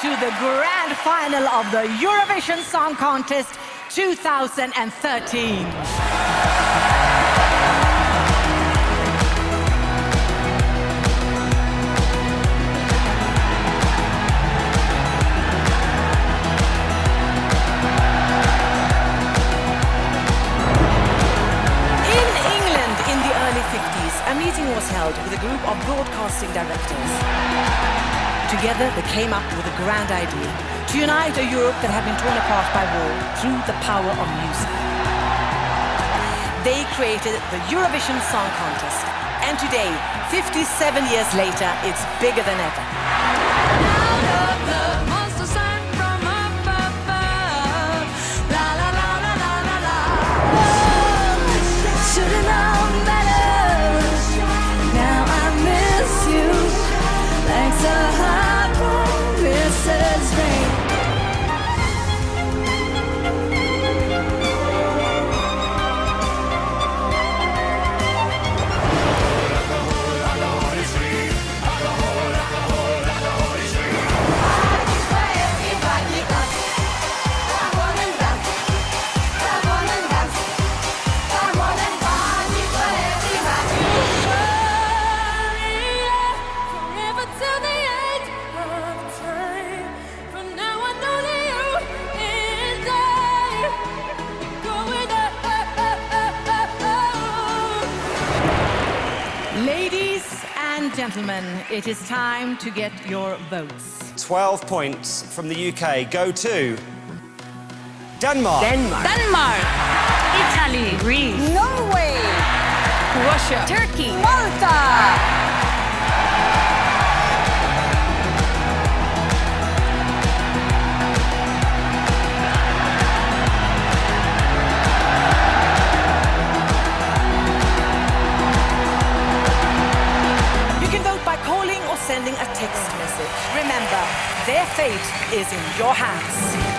to the grand final of the Eurovision Song Contest 2013. In England in the early 50s, a meeting was held with a group of broadcasting directors. Together, they came up with a grand idea to unite a Europe that had been torn apart by war through the power of music. They created the Eurovision Song Contest, and today, 57 years later, it's bigger than ever. Ladies and gentlemen, it is time to get your votes. 12 points from the UK go to Denmark. Denmark. Denmark, Italy, Greece, Norway, Russia, Turkey, Malta. Sending a text message. Remember, their fate is in your hands.